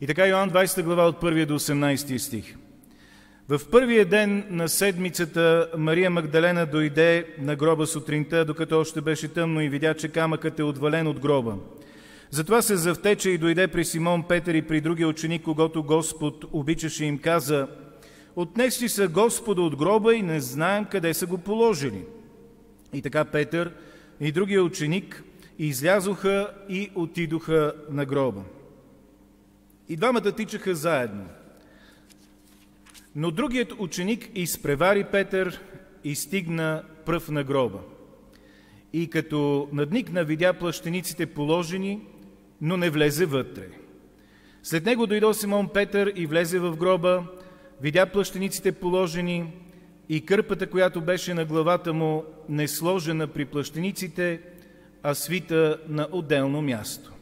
И така Йоанн 20 глава от 1 до 18 стих. В първия ден на седмицата Мария Магдалена дойде на гроба сутринта, докато още беше тъмно и видя, че камъкът е отвален от гроба. Затова се завтече и дойде при Симон Петър и при другия ученик, когато Господ обичаше им каза Отнесли са Господа от гроба и не знаем къде са го положили. И така Петър и другия ученик излязоха и отидоха на гроба. И двамата тичаха заедно. Но другият ученик изпревари Петър и стигна пръв на гроба. И като надникна, видя плащениците положени, но не влезе вътре. След него дойдо Симон Петър и влезе в гроба, видя плащениците положени и кърпата, която беше на главата му, не сложена при плащениците, а свита на отделно място.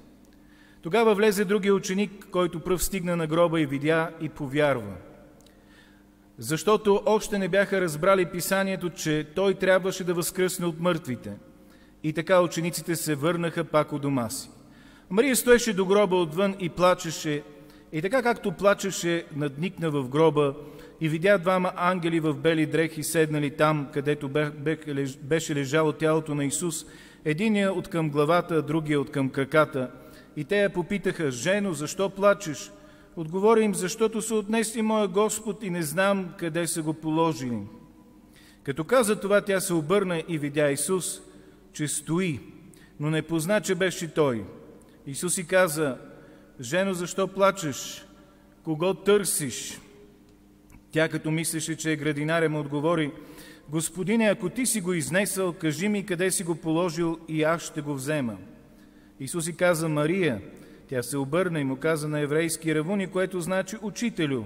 Тогава влезе другия ученик, който пръв стигна на гроба и видя и повярва. Защото още не бяха разбрали писанието, че той трябваше да възкръсне от мъртвите. И така учениците се върнаха пак у дома си. Мария стоеше до гроба отвън и плачеше, и така както плачеше, надникна в гроба и видя двама ангели в бели дрехи седнали там, където беше лежало тялото на Исус, единия от към главата, другия от към краката. И те я попитаха, Жено, защо плачеш? Отговори им, защото са отнесли моя Господ и не знам къде са го положили. Като каза това, тя се обърна и видя Исус, че стои, но не позна, че беше Той. Исус и каза, Жено, защо плачеш? Кого търсиш? Тя, като мислеше, че е градинаря, му отговори, Господине, ако ти си го изнесъл, кажи ми къде си го положил и аз ще го взема. Исус и каза, Мария. Тя се обърна и му каза на еврейски равуни, което значи учителю.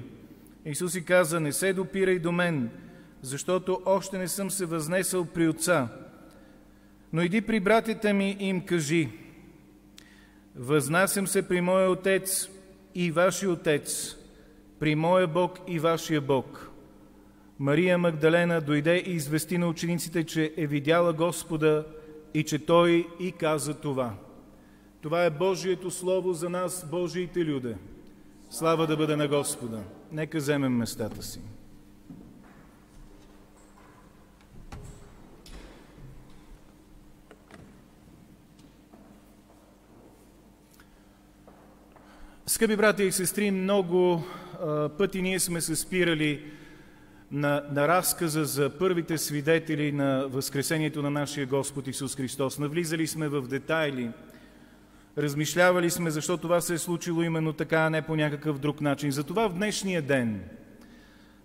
Исус и каза, не се допирай до мен, защото още не съм се възнесъл при отца. Но иди при братите ми и им кажи, Възнасям се при моя Отец и вашия Отец, при моя Бог и вашия Бог. Мария Магдалена дойде и извести на учениците, че е видяла Господа и че Той и каза това. Това е Божието Слово за нас, Божиите люде. Слава да бъде на Господа. Нека вземем местата си. Скъпи брати и сестри, много а, пъти ние сме се спирали на, на разказа за първите свидетели на Възкресението на нашия Господ Исус Христос. Навлизали сме в детайли, размишлявали сме защо това се е случило именно така, а не по някакъв друг начин. Затова в днешния ден,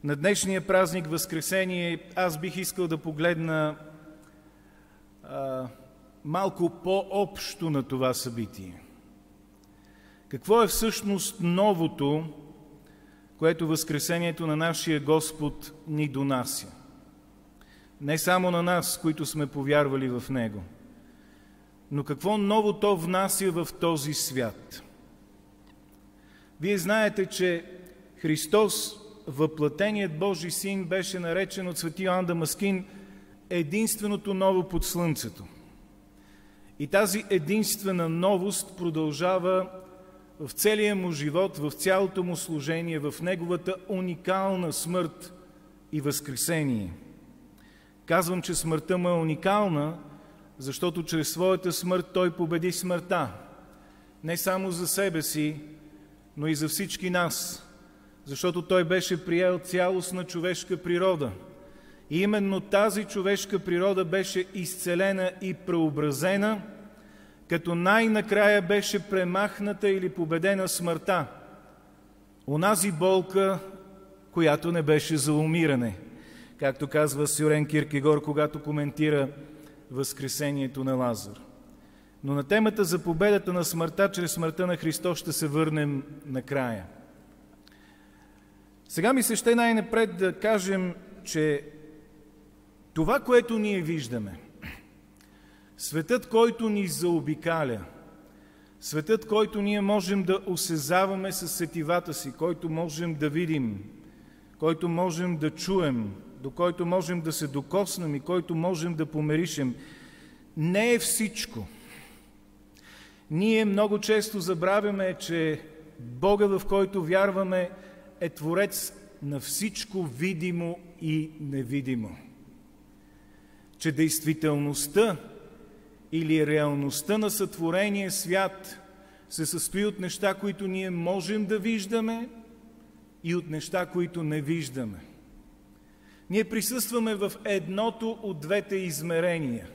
на днешния празник Възкресение, аз бих искал да погледна а, малко по-общо на това събитие. Какво е всъщност новото, което Възкресението на нашия Господ ни донася? Не само на нас, които сме повярвали в Него, но какво ново то внася в този свят? Вие знаете, че Христос, въплатеният Божий син, беше наречен от свети Йоан Дамаскин единственото ново под слънцето. И тази единствена новост продължава в целия му живот, в цялото му служение, в неговата уникална смърт и възкресение. Казвам, че смъртта му е уникална, защото чрез своята смърт той победи смъртта. Не само за себе си, но и за всички нас, защото той беше приел цялостна човешка природа. И именно тази човешка природа беше изцелена и преобразена – като най-накрая беше премахната или победена смъртта. Онази болка, която не беше за умиране, както казва Сюрен Киркегор, когато коментира Възкресението на Лазар. Но на темата за победата на смъртта чрез смъртта на Христос ще се върнем накрая. Сега ми се ще най-напред да кажем, че това, което ние виждаме, Светът, който ни заобикаля, светът, който ние можем да осезаваме с сетивата си, който можем да видим, който можем да чуем, до който можем да се докоснем и който можем да померишем, не е всичко. Ние много често забравяме, че Бога, в който вярваме, е Творец на всичко видимо и невидимо. Че действителността или реалността на сътворения свят се състои от неща, които ние можем да виждаме и от неща, които не виждаме. Ние присъстваме в едното от двете измерения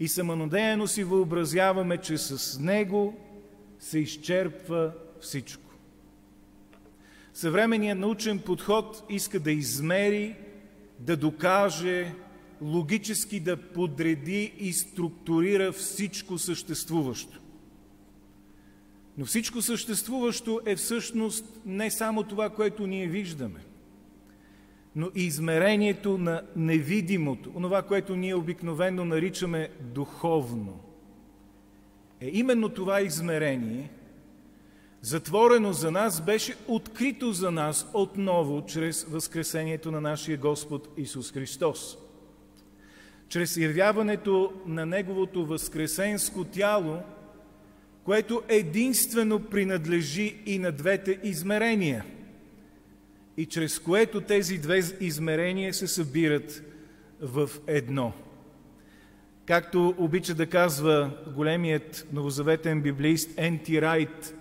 и самонадеяно си въобразяваме, че с него се изчерпва всичко. Съвременният научен подход иска да измери, да докаже, логически да подреди и структурира всичко съществуващо. Но всичко съществуващо е всъщност не само това, което ние виждаме, но и измерението на невидимото, онова, което ние обикновено наричаме духовно. Е именно това измерение, затворено за нас, беше открито за нас отново чрез възкресението на нашия Господ Исус Христос. Чрез явяването на Неговото възкресенско тяло – което единствено принадлежи и на двете измерения и чрез което тези две измерения се събират в едно. Както обича да казва големият новозаветен библиист Енти Райт,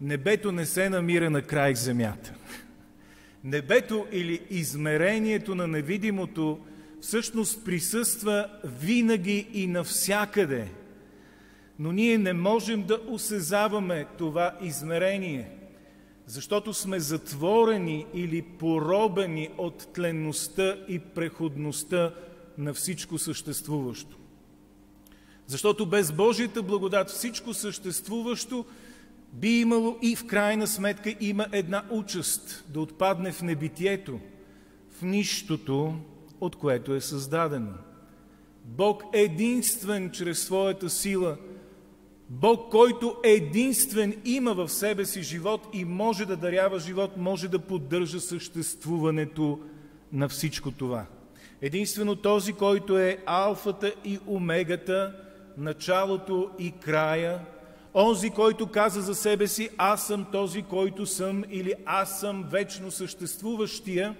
небето не се намира на край земята. Небето или измерението на невидимото всъщност присъства винаги и навсякъде – но ние не можем да осезаваме това измерение, защото сме затворени или поробени от тленността и преходността на всичко съществуващо. Защото без Божията благодат всичко съществуващо би имало и в крайна сметка има една участ да отпадне в небитието, в нищото, от което е създадено. Бог единствен чрез своята сила – Бог, който единствен има в себе си живот и може да дарява живот, може да поддържа съществуването на всичко това. Единствено този, който е алфата и омегата, началото и края, онзи, който каза за себе си, аз съм този, който съм, или аз съм вечно съществуващия,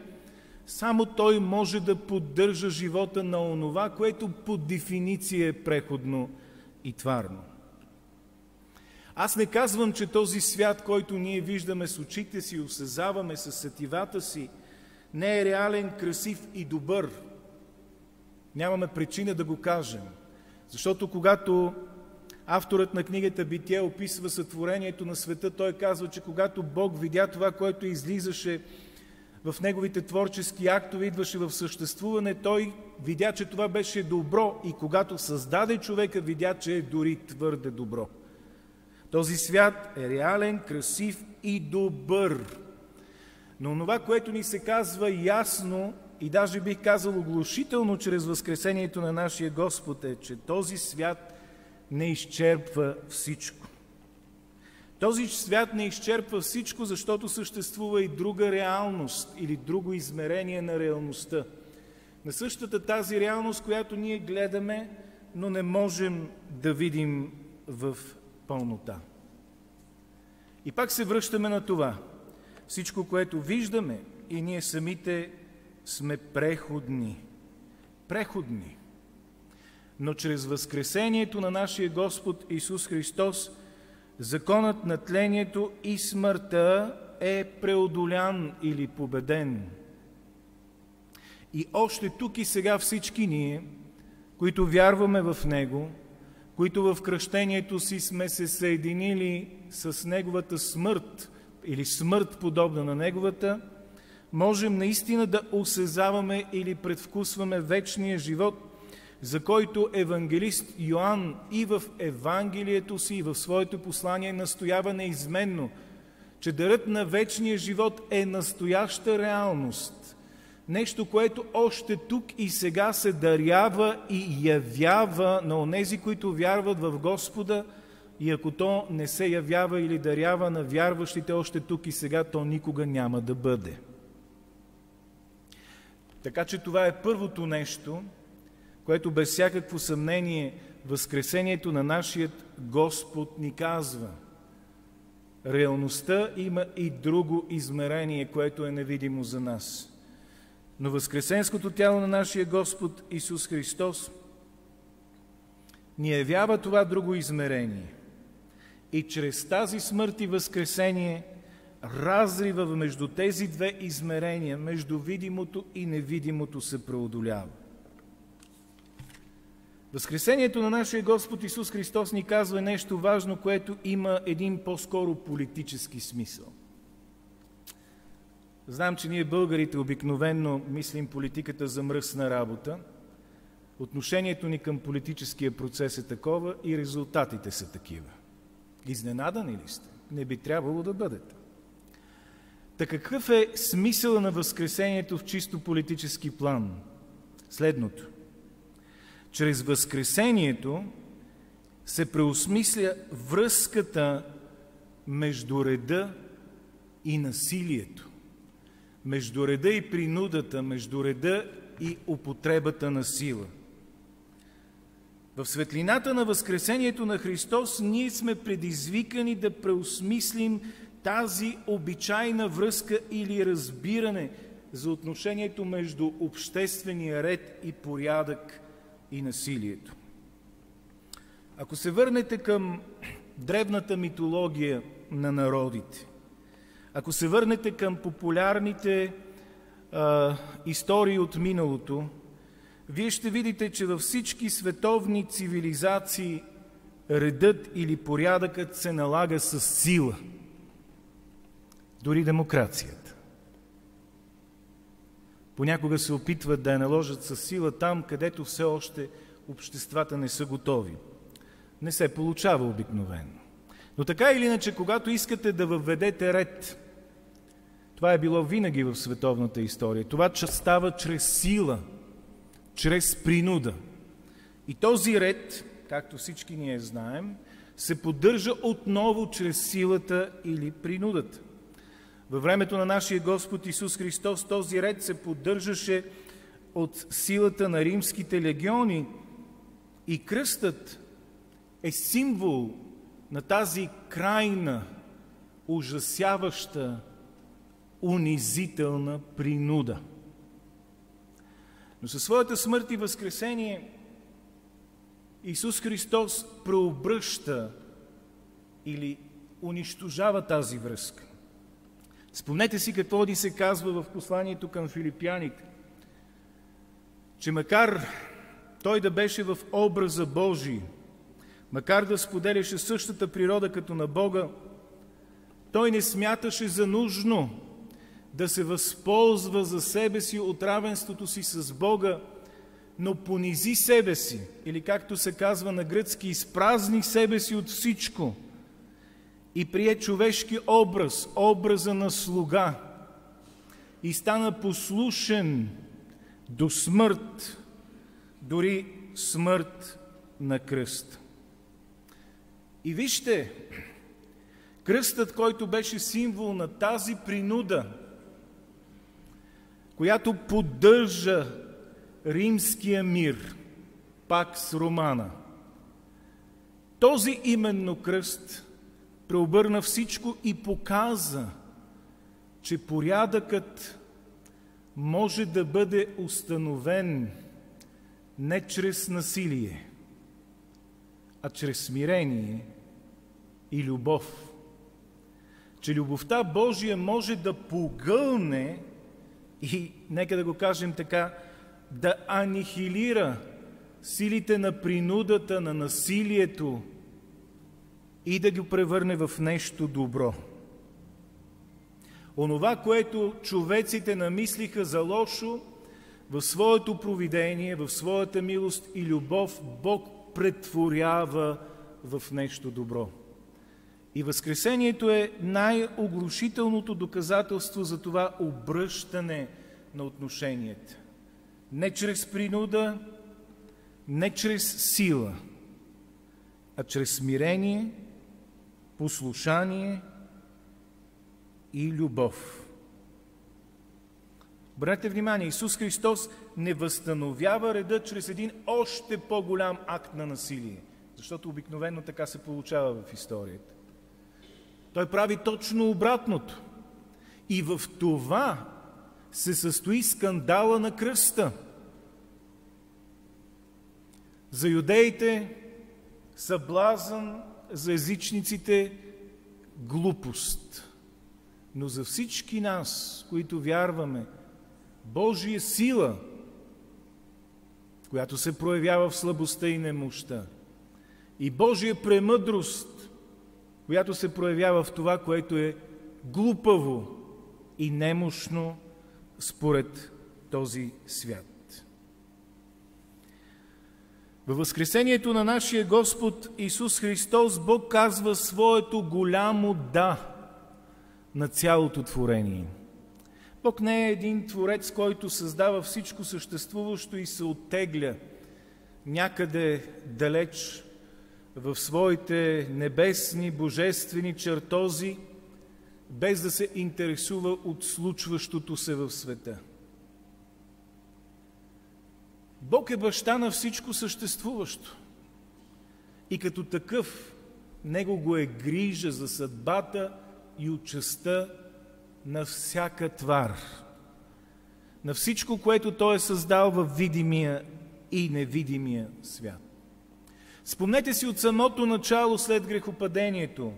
само той може да поддържа живота на онова, което по дефиниция е преходно и тварно. Аз не казвам, че този свят, който ние виждаме с очите си, осезаваме с сетивата си, не е реален, красив и добър. Нямаме причина да го кажем. Защото когато авторът на книгата Битие описва сътворението на света, той казва, че когато Бог видя това, което излизаше в неговите творчески актове, идваше в съществуване, той видя, че това беше добро и когато създаде човека, видя, че е дори твърде добро. Този свят е реален, красив и добър. Но това, което ни се казва ясно и даже бих казал оглушително чрез възкресението на нашия Господ е, че този свят не изчерпва всичко. Този свят не изчерпва всичко, защото съществува и друга реалност или друго измерение на реалността. На същата тази реалност, която ние гледаме, но не можем да видим в пълнота. И пак се връщаме на това. Всичко, което виждаме и ние самите сме преходни. Преходни. Но чрез възкресението на нашия Господ Исус Христос, законът на тлението и смъртта е преодолян или победен. И още тук и сега всички ние, които вярваме в Него – които в кръщението си сме се съединили с Неговата смърт или смърт подобна на Неговата, можем наистина да осезаваме или предвкусваме вечния живот, за който евангелист Йоанн и в Евангелието си, и в своето послание настоява неизменно, че дарът на вечния живот е настояща реалност, нещо, което още тук и сега се дарява и явява на онези, които вярват в Господа, и ако то не се явява или дарява на вярващите още тук и сега, то никога няма да бъде. Така че това е първото нещо, което без всякакво съмнение Възкресението на нашият Господ ни казва. реалността има и друго измерение, което е невидимо за нас. Но възкресенското тяло на нашия Господ Исус Христос ни явява това друго измерение. И чрез тази смърт и възкресение разрива между тези две измерения, между видимото и невидимото се преодолява. Възкресението на нашия Господ Исус Христос ни казва нещо важно, което има един по-скоро политически смисъл. Знам, че ние българите обикновенно мислим политиката за мръсна работа. Отношението ни към политическия процес е такова и резултатите са такива. Изненадани ли сте? Не би трябвало да бъдете. Та какъв е смисъла на Възкресението в чисто политически план? Следното. Чрез Възкресението се преосмисля връзката между реда и насилието, между реда и принудата, между реда и употребата на сила. В светлината на Възкресението на Христос ние сме предизвикани да преосмислим тази обичайна връзка или разбиране за отношението между обществения ред и порядък и насилието. Ако се върнете към древната митология на народите, ако се върнете към популярните а, истории от миналото, вие ще видите, че във всички световни цивилизации редът или порядъкът се налага с сила. Дори демокрацията. Понякога се опитват да я наложат с сила там, където все още обществата не са готови. Не се получава обикновено. Но така или иначе, когато искате да въведете ред, това е било винаги в световната история. Това става чрез сила, чрез принуда. И този ред, както всички ние знаем, се поддържа отново чрез силата или принудата. Във времето на нашия Господ Исус Христос този ред се поддържаше от силата на римските легиони и кръстът е символ на тази крайна, ужасяваща, унизителна принуда. Но със своята смърт и възкресение Исус Христос преобръща или унищожава тази връзка. Спомнете си какво ни се казва в посланието към филипяните, че макар той да беше в образа Божий, макар да споделяше същата природа като на Бога, той не смяташе за нужно да се възползва за себе си от равенството си с Бога, но понизи себе си, или както се казва на гръцки, изпразни себе си от всичко – и прие човешки образ, образа на слуга и стана послушен до смърт, дори смърт на кръст. И вижте, кръстът, който беше символ на тази принуда, която поддържа римския мир, пак с Романа. Този именно кръст преобърна всичко и показа, че порядъкът може да бъде установен не чрез насилие, а чрез смирение и любов. Че любовта Божия може да погълне и, нека да го кажем така, да анихилира силите на принудата, на насилието, и да ги превърне в нещо добро. Онова, което човеците намислиха за лошо, в своето провидение, в своята милост и любов, Бог претворява в нещо добро. И Възкресението е най-оглушителното доказателство за това обръщане на отношенията. Не чрез принуда, не чрез сила, а чрез смирение послушание и любов. Обърнете внимание, Исус Христос не възстановява реда чрез един още по-голям акт на насилие, защото обикновено така се получава в историята. Той прави точно обратното. И в това се състои скандала на кръста. За юдеите съблазън, за езичниците глупост. Но за всички нас, които вярваме, Божия сила, която се проявява в слабостта и немощта, и Божия премъдрост, която се проявява в това, което е глупаво и немощно според този свят. Във Възкресението на нашия Господ Исус Христос Бог казва своето голямо да на цялото творение. Бог не е един творец, който създава всичко съществуващо и се оттегля някъде далеч в своите небесни, божествени чертози, без да се интересува от случващото се в света. Бог е баща на всичко съществуващо. И като такъв, Него го е грижа за съдбата и участта на всяка твар. На всичко, което Той е създал в видимия и невидимия свят. Спомнете си от самото начало след грехопадението.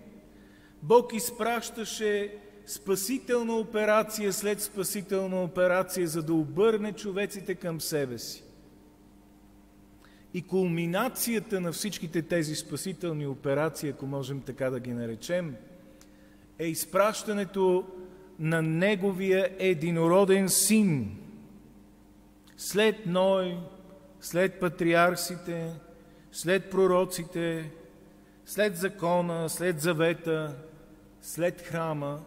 Бог изпращаше спасителна операция след спасителна операция, за да обърне човеците към себе си. И кулминацията на всичките тези спасителни операции, ако можем така да ги наречем, е изпращането на Неговия единороден син. След Ной, след патриарсите, след пророците, след закона, след завета, след храма,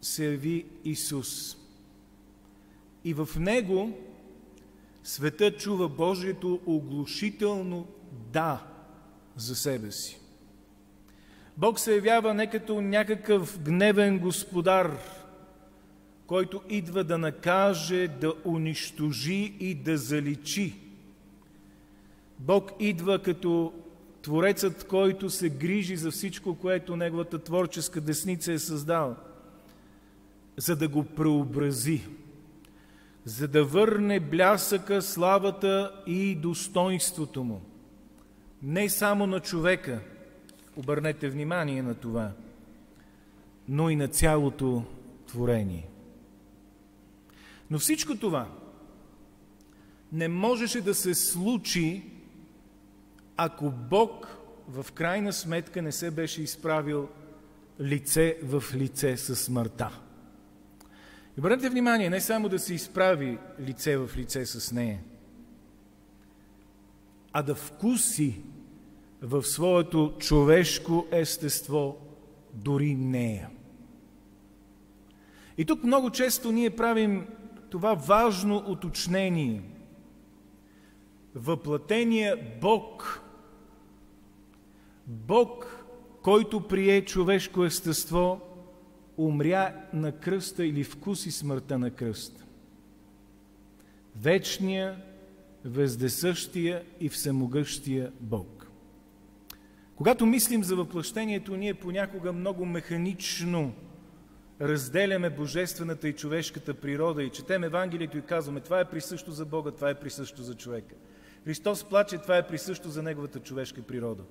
се яви Исус. И в Него света чува Божието оглушително да за себе си. Бог се явява не като някакъв гневен господар, който идва да накаже, да унищожи и да заличи. Бог идва като Творецът, който се грижи за всичко, което Неговата творческа десница е създал, за да го преобрази за да върне блясъка, славата и достоинството му. Не само на човека, обърнете внимание на това, но и на цялото творение. Но всичко това не можеше да се случи, ако Бог в крайна сметка не се беше изправил лице в лице с смъртта. И обърнете внимание, не само да се изправи лице в лице с нея, а да вкуси в своето човешко естество дори нея. И тук много често ние правим това важно уточнение. Въплатения Бог, Бог, който прие човешко естество, умря на кръста или вкуси смъртта на кръста. Вечния, вездесъщия и всемогъщия Бог. Когато мислим за въплъщението, ние понякога много механично разделяме божествената и човешката природа и четем Евангелието и казваме, това е присъщо за Бога, това е присъщо за човека. Христос плаче, това е присъщо за Неговата човешка природа.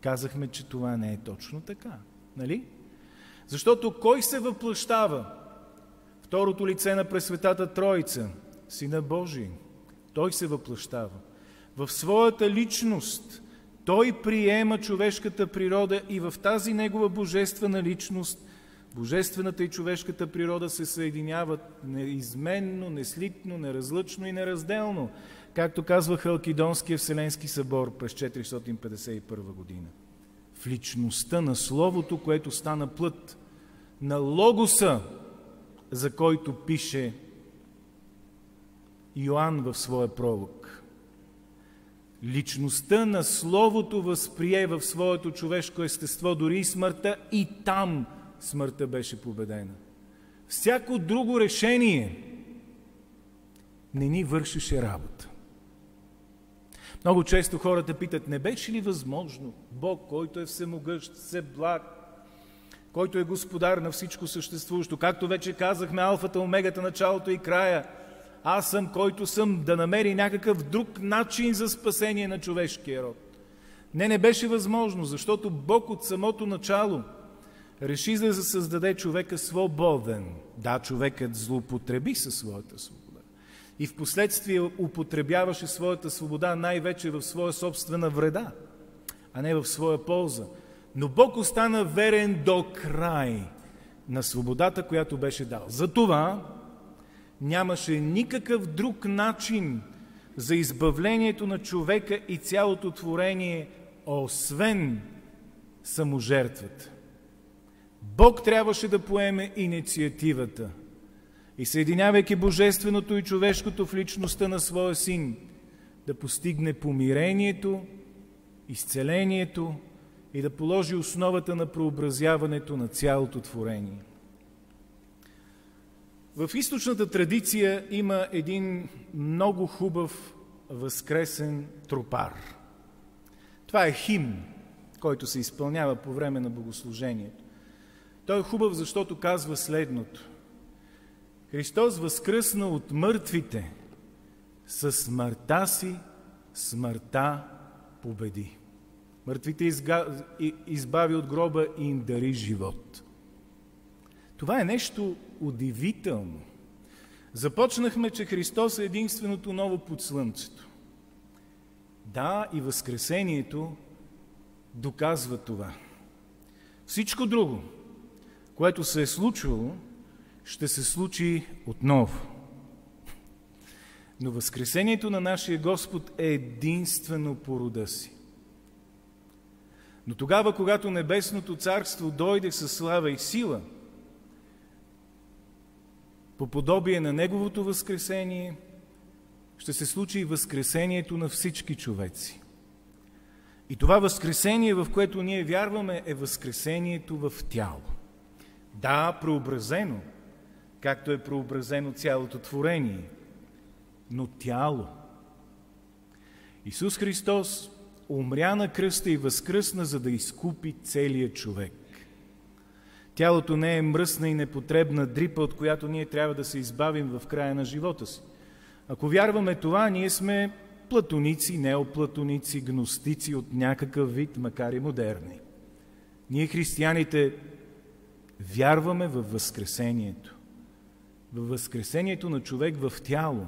Казахме, че това не е точно така. Нали? Защото кой се въплъщава? Второто лице на Пресветата Троица, Сина Божий. Той се въплъщава. В своята личност той приема човешката природа и в тази негова божествена личност божествената и човешката природа се съединяват неизменно, неслитно, неразлъчно и неразделно, както казва Халкидонския Вселенски събор през 451 година в личността на Словото, което стана плът, на Логоса, за който пише Йоанн в своя пролог. Личността на Словото възприе в своето човешко естество дори и смъртта и там смъртта беше победена. Всяко друго решение не ни вършеше работа. Много често хората питат, не беше ли възможно Бог, който е всемогъщ, все благ, който е господар на всичко съществуващо. Както вече казахме, алфата, омегата, началото и края. Аз съм, който съм, да намери някакъв друг начин за спасение на човешкия род. Не, не беше възможно, защото Бог от самото начало реши да създаде човека свободен. Да, човекът злоупотреби със своята свобода. И в последствие употребяваше своята свобода най-вече в своя собствена вреда, а не в своя полза. Но Бог остана верен до край на свободата, която беше дал. Затова нямаше никакъв друг начин за избавлението на човека и цялото творение, освен саможертвата. Бог трябваше да поеме инициативата и съединявайки божественото и човешкото в личността на своя син, да постигне помирението, изцелението и да положи основата на преобразяването на цялото творение. В източната традиция има един много хубав възкресен тропар. Това е химн, който се изпълнява по време на богослужението. Той е хубав, защото казва следното. Христос възкръсна от мъртвите, със смъртта си смъртта победи. Мъртвите избави от гроба и им дари живот. Това е нещо удивително. Започнахме, че Христос е единственото ново под слънцето. Да, и Възкресението доказва това. Всичко друго, което се е случвало, ще се случи отново. Но Възкресението на нашия Господ е единствено по рода си. Но тогава, когато Небесното Царство дойде със слава и сила, по подобие на Неговото Възкресение, ще се случи и Възкресението на всички човеци. И това Възкресение, в което ние вярваме, е Възкресението в тяло. Да, преобразено, както е преобразено цялото творение, но тяло. Исус Христос умря на кръста и възкръсна, за да изкупи целия човек. Тялото не е мръсна и непотребна дрипа, от която ние трябва да се избавим в края на живота си. Ако вярваме това, ние сме платоници, неоплатоници, гностици от някакъв вид, макар и модерни. Ние, християните, вярваме във Възкресението. Във Възкресението на човек в тяло,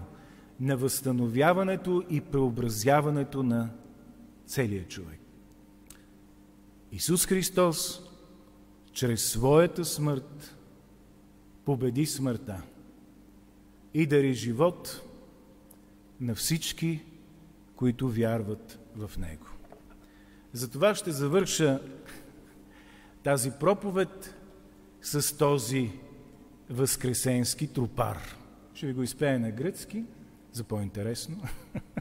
на възстановяването и преобразяването на целия човек. Исус Христос чрез своята смърт победи смъртта и дари живот на всички, които вярват в Него. Затова ще завърша тази проповед с този възкресенски трупар. Ще ви го изпея на гръцки, за по-интересно.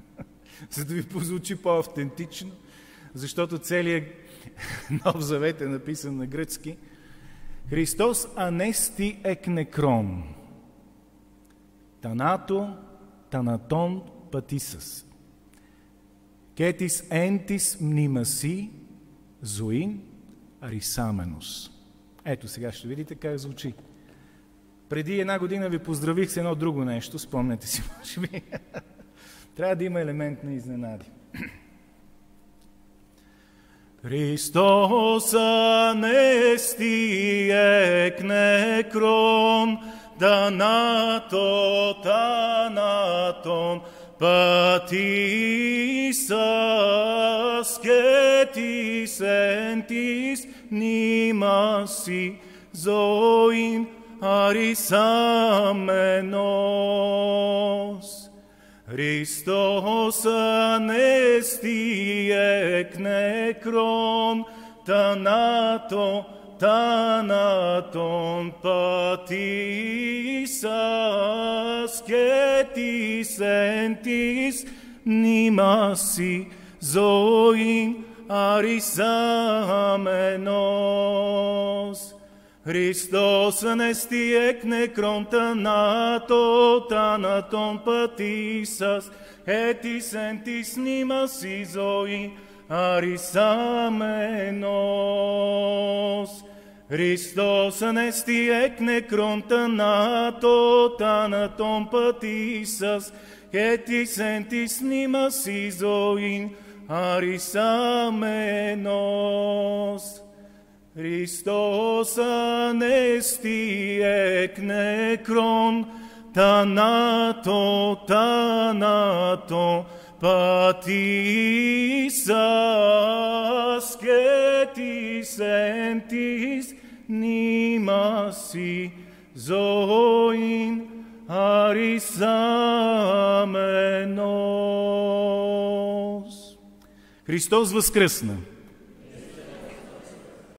за да ви позвучи по-автентично, защото целият Нов Завет е написан на гръцки. Христос анести екнекрон. Танато, танатон патисас. Кетис ентис мнимаси, зоин, арисаменос. Ето сега ще видите как звучи. Преди една година ви поздравих с едно друго нещо, спомняте си, може би. Трябва да има елемент на изненади. Христос анести екнекрон, данато танатон, πατήσας και της εν της νήμασι ζωήν αρισάμενος. Χριστός ανέστη εκ νεκρών, θανάτων, θάνατον πατήσας και της εν της μνήμαση ζωήν αρισάμενος. Χριστός ανέστη εκ νεκρών θανάτο, θάνατον πατήσας, έτης εν της μνήμας η ζωή, αρισάμενος. Χριστός ανέστη εκ νεκρών θανάτω, θάνατον πατήσας, και της εν της μνήμας η ζωήν αρισαμένος. Χριστός ανέστη εκ νεκρών θανάτω, θάνατο πατήσας και της εν της μνήμας η ζωήν αρισαμένος. Христос възкръсна.